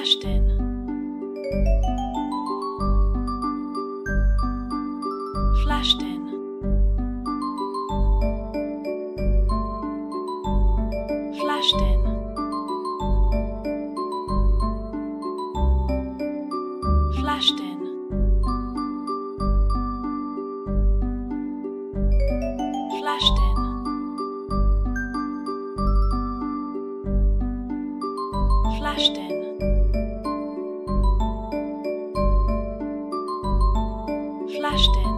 Flashed in. Flashed in. Flashed in. Waschtend.